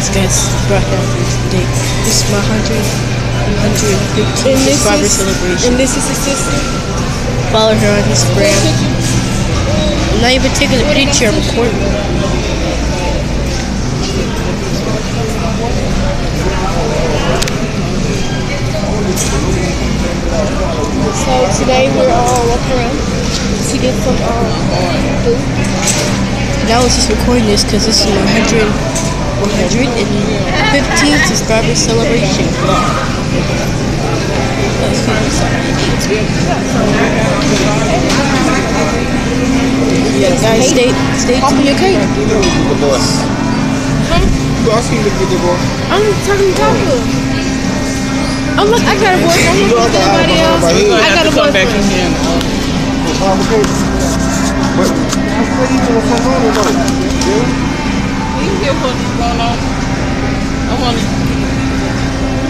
let's get broadcasting today. This is my 100, 115 this subscriber is celebration. and this is his sister. Follow her on Instagram. I'm not even taking a picture, I'm recording. So today we're all walking around to get some um food. Now I was just recording this because this is my 100, 115 subscriber celebration vlog. Yeah, guys, stay, stay tuned. your cake. the boss. You asking to get the boss? I'm talking to you. I'm look. I got a boyfriend. I'm looking at anybody else. I got a boyfriend. But what are you doing from I want to.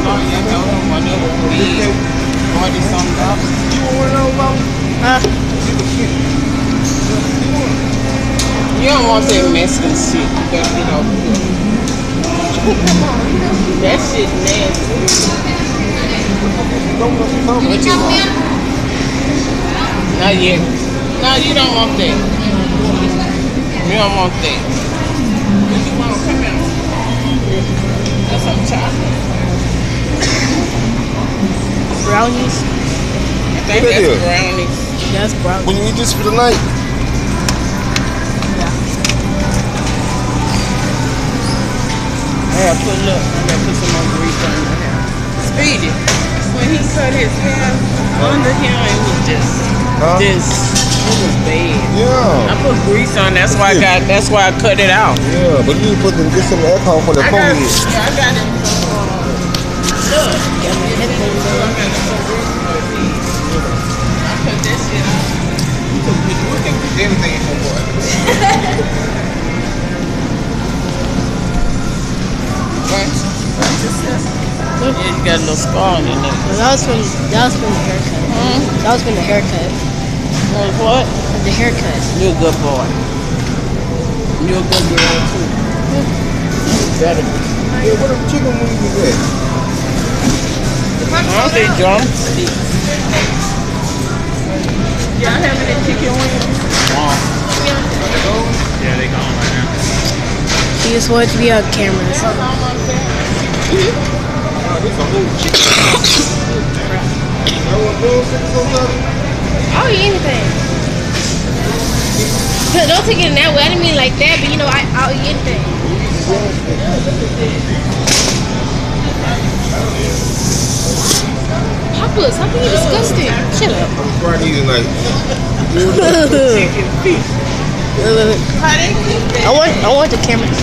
Yeah, I don't want to be 40 something dollars. You want to know about? You don't want shit. You gotta get of it. That shit nasty. What you want? Not yet. No, you don't want that. You don't want that. What you want? Come here. That's some chocolate. Brownies. I think that's here. brownies. That's brownies. When you eat this for the night, oh, I gotta put look, I gotta put some more grease on your hair. Speedy. When he cut his hair under him, it was just Huh? this. It was bad. I put grease on. That's why I got. That's why I cut it out. yeah. But you put them, get some alcohol for the I got. phone. Yeah, I got it. Look. I got some grease for it. I cut that shit out. We can put everything in for Right. Yeah, you got a little scar on your neck. Well, that was from that was from the haircut. Hmm? That was from the haircut. Well, what? The haircut. You're a good boy. You're a good girl too. Better. Yeah, what them chicken wings is that? I don't say drumstick. Y'all having a chicken wing? She just wanted to be on cameras. I'll eat anything. But Don't take it in that way. I didn't mean like that, but you know, I, I'll eat anything. Papa, stop being disgusting. Shut up. Friday tonight. Chicken feet. How they cook that? I want I want the cameras.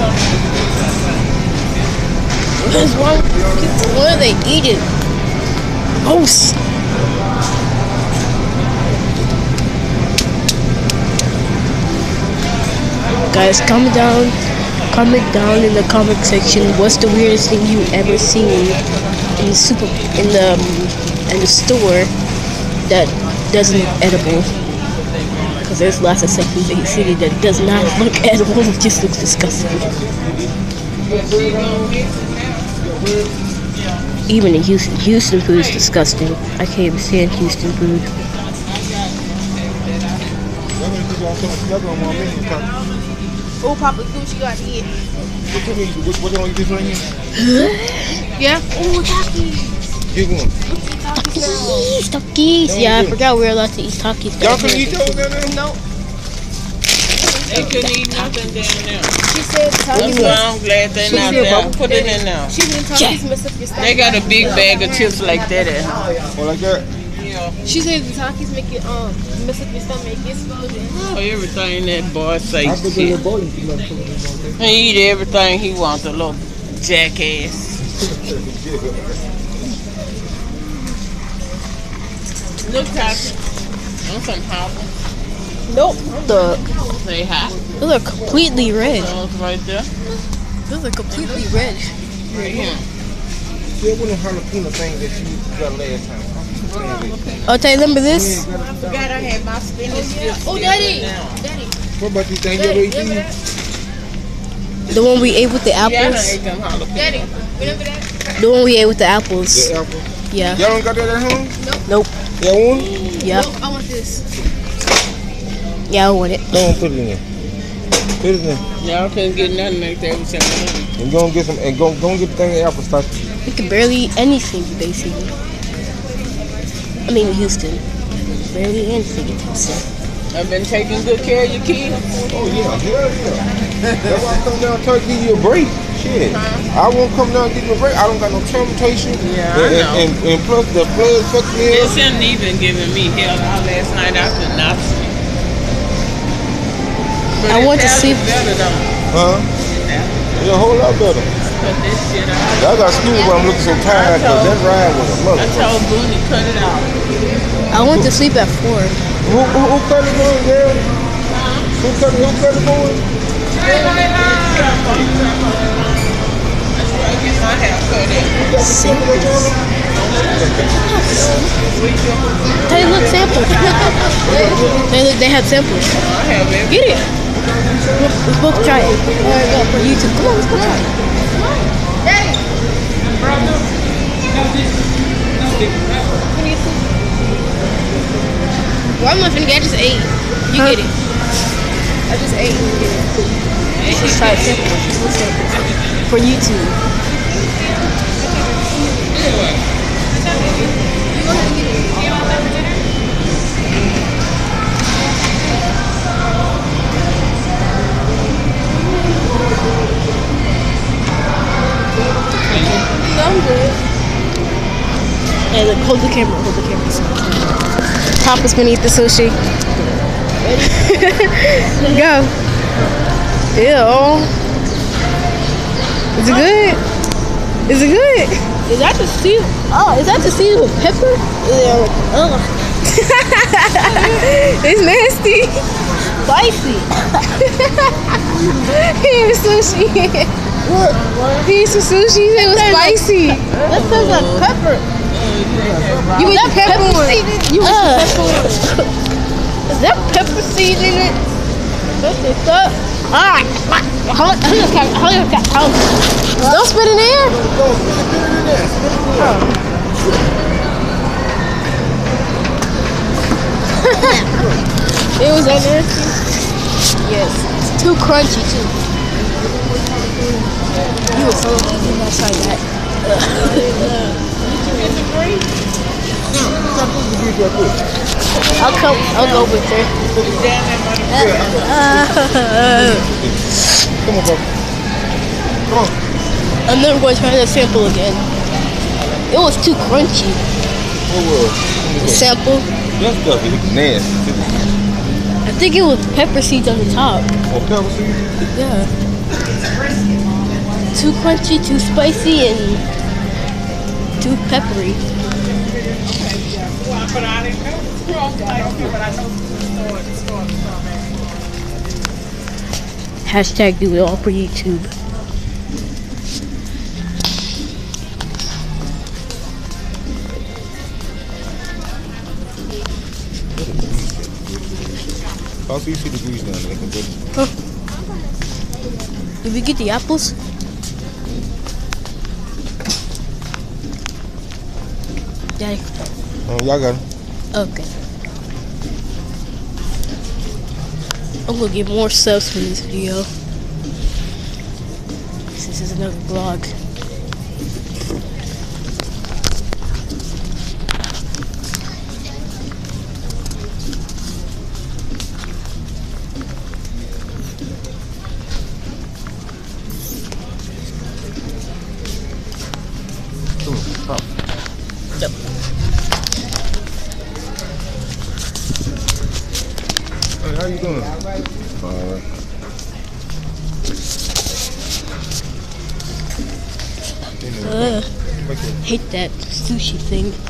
What What are they eating? Gross. Guys, comment down, comment down in the comment section. What's the weirdest thing you ever seen in the super in the um, in the store that doesn't edible? Because there's lots of stuff in Big City that does not look edible. It just looks disgusting. Even in Houston, Houston food is disgusting. I can't even stand Houston food. Oh, Papa, what you got eat. What you? What, what you want to eat this right here? Yeah? Oh, Takis. Get one. Takis, Takis. Yeah, I forgot we were allowed to eat Takis. Y'all can eat those? No. They couldn't eat nothing down there. She said That's why I'm glad they're not there. Put it in there. She said Takis mess up your stomach. They got a big bag of chips like that at home. Or like that? Yeah. She said the Takis make it um mess up your stomach. It's food. Oh, everything that boy say I put shit. the boy you can put it He eat everything he wants, a little jackass. Look, Tati. Want some hot? Nope. The They have. those are completely red. Oh, those right there. Those are completely red. Right here. Yeah, one of the jalapeno things that you got last time. Oh, Tay, remember this? I forgot I had my spinach chips. Oh, oh Daddy. Daddy. What about these things? You ever eat Remember these? that? The one we ate with the Yeah, I apples? ate them jalapenos. Daddy. Remember that? The one we ate with the apples. The apple. Yeah. Y'all don't got that at home? Nope. Y'all want? Yeah. I want this. Yeah, I want it. Go on, put it in there. Put it in there. Y'all couldn't get nothing like that with your money. And go and get some. And go, go and get the thing of apple stuff. We can barely eat anything, basically. I mean, Houston. Barely anything in Houston. I've been taking good care of your kids. Oh yeah, hell yeah. That's why I come down and try to give you a break. Shit. I won't come down and give you a break. I don't got no transportation. Yeah, I and, know. And, and, and plus the flood fucked me It up. shouldn't even giving me hell out last night. I could not sleep. But I it want to sounded sleep- better though. Huh? Yeah. Yeah, a whole lot better. Cut this shit out. I got school but I'm looking so tired because that ride was a a I motherfucker. told Booney cut it out. I went to sleep at 4. Who, who, who cut it on, girl? Who cut who cut it on? That's where I get my hair cut at. You got sample of? Hey, look, samples. hey, look, they have samples. I have every Get it. Let's both try it. Alright, go for YouTube. Come on, let's go try it. Well, I'm not finna get. I just ate. You get it. I just ate. You get it. Let's try samples. Let's samples. For YouTube. Hey, look, hold the camera, hold the camera. Papa's gonna eat the sushi. Go. Ew. Is it good? Is it good? Is that the seal? Oh, is that the season with pepper? Yeah. Ugh. it's nasty. Spicy. he ate sushi. What? He ate sushi. It was spicy. That tastes like pepper. You ate the pepper one. You ate Uh. pepper one. Is that pepper seed in it? That's the stuff. Alright. Hold on, hold on, hold on, hold on. Don't spit in the air. Go, spit it, in there. Spit it in there. It was that nasty? Yes. It's too crunchy too. You were so you not try that. Stop putting the quick. I'll come. I'll go with her. Come on, Papa. Come on. I'm never going to try that sample again. It was too crunchy. What was? The sample. That stuff is nasty. I think it was pepper seeds on the top. Oh, pepper seeds? Yeah. Too crunchy, too spicy, and too peppery. Hashtag do it all for YouTube. Also, you see the grease. Can put it- Did we get the apples? Oh, y'all got it. Okay. I'm gonna get more subs for this video. This is another vlog. That sushi thing.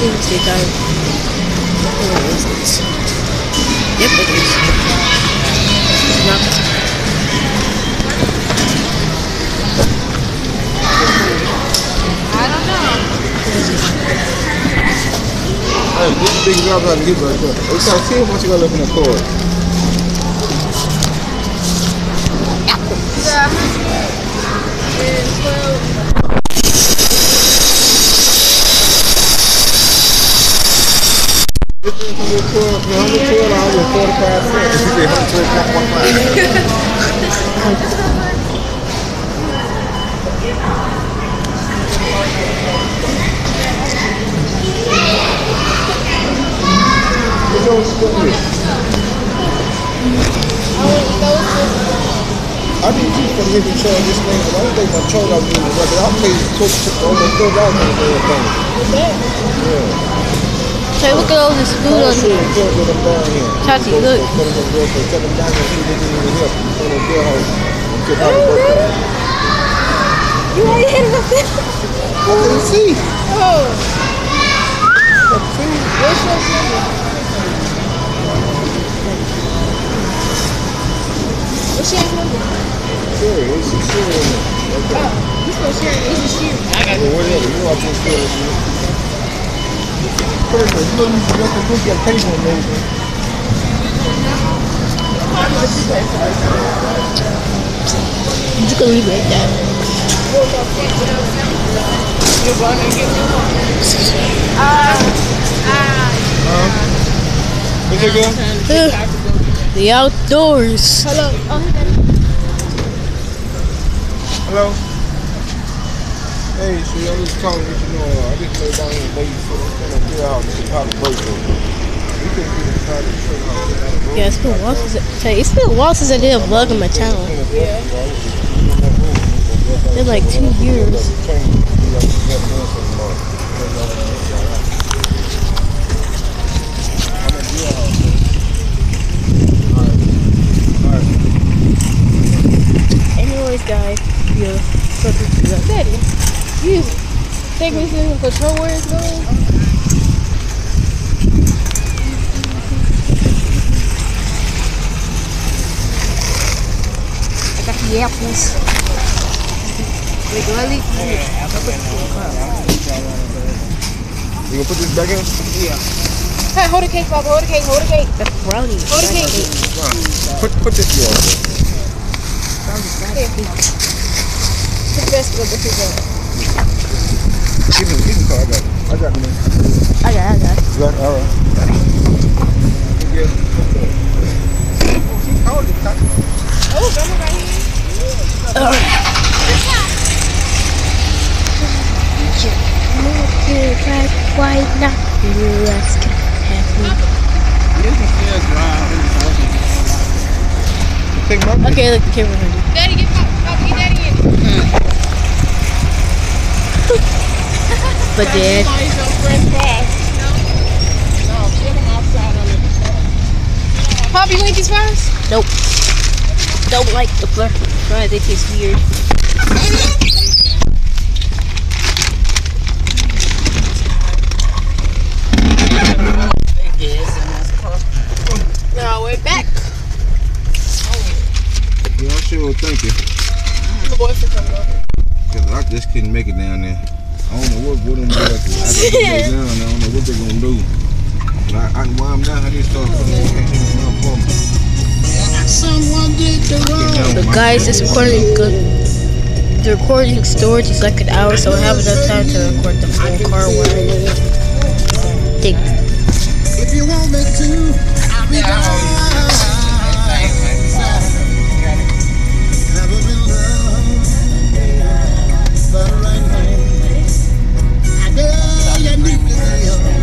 Just think it's daytime. No, it isn't. Yep, it is. It's not. Hey, this big job I can get right there. We gotta see how much you got left in the car. This is 112, 112 dollars and 45 cents. You say 112, 45. What those stuff is? I didn't this thing, but I don't think my child I the record. I'll pay close to almost four dollars on the whole thing. Yeah. Hey, look at all this food Oh, on put here. Go- look. Put. Put in. You already hit it up there. I didn't see. Oh. What's your number? What's your number? Sure, it's a sure. Okay. Oh, you supposed to it. It's a share. Well, whatever. You know I can sure with you. Perfect. You know you you have to look at paper and everything. You just gonna leave it like that. You going to get me one? What's it girl? Ugh. The outdoors. Hello. Oh, Hello? Hey, see, I'm just calling you know, uh, I just laid down here and laid so I'm gonna figure out this is how break. Get the get of the Yeah, it's been a I, it's been a since I did a vlog on my channel. Been like two years. Anyways, guys, yeah, something to that. Daddy. You think we can control where it's going? I got the apples. Wait, do I leave? You gonna put this back in? Yeah. Hey, hold the cake, Papa. Hold the cake. Hold the cake. That's brownie. Hold the cake. Put put this here. Put the best of the cake. Give me give me car. I got it. I got it. man. I got, it, I got. it. You got it? All right. Oh, she called. Oh, come right here. Why not? You ask You can still drive. Take my Okay, look, the camera ready. Daddy, get Papa. Papa, get Daddy in. But dad, Nice on French fries. No, put them outside on the Papa, you want these fries? nope. Don't like the fr- fries. They taste weird. do. Like, I. Someone did the wrong. The guys, recording good. The recording storage is like an hour, so I have enough time to record the full car wire. Take. If you want me to, I'll be yeah,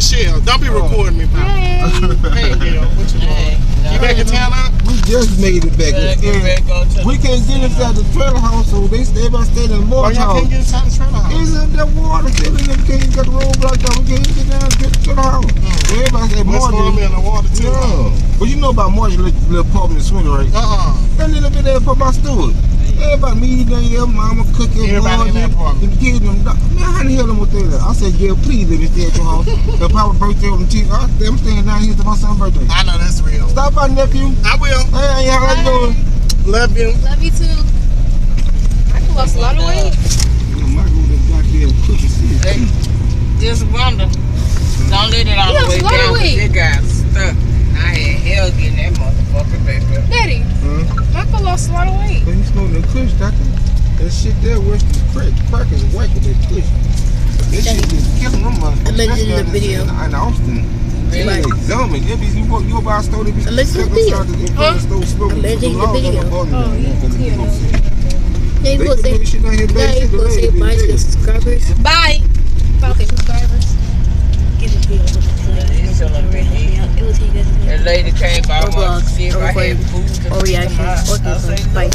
at? I work at Shell. Don't be recording me, Papa. Hey, Bill, what you Hey, doing? You back in town now? We just made it back. Gotta get back we can't get inside the trailer house, so they stay by staying in the Oh, mortgage y'all house. can't get inside the trailer house. It's in the water, still in the can't get the road blocked out. We can't get down to the trailer house. So everybody say What's going mortgage. on in the water, too? Yeah. But you know about mortgage, little, little apartment in Swindle, right? Uh-uh. That little bit there for my steward. Everybody, me, Danielle, mama, cooking, Everybody in that apartment. and kids, them, doc- man, how the hell am I stay there? I said, yeah, please let me stay at your house. the papa birthday on the cheek. I said, I'm staying down here to my son's birthday. I know that's real. Stop by, nephew. I will. Hey, how you doing? Love you. Love you too. I lost a lot of weight. You know, Michael, that goddamn cookie shit. Hey, just wonder. Don't let it all You the way lost a lot of down 'cause weight. it got stuck. I had hell getting that motherfucker lost a lot of weight. But you smoking the kush, doctor. That shit there, where's the crack? Crack is white with that kush. That shit is killing them motherfuckers. I mentioned the video. In, in Austin. They Right. like zombie. They be, you, go, you go by a store, they be I mentioned the video. inside the- in front Huh? of the store smoking. I mentioned Some the video. Oh, yeah, yeah. gonna see. Now you go say, put shit down here, now back you go say bye to the subscribers. Bye. Okay, subscribers. Give it to you. It's will take you guys minute. lady came by Or wanted to vlogs, or I had recording, or feed reactions, them out. or I give say, Bye.